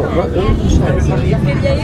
eu, eu, eu, eu, Eu queria ir ver.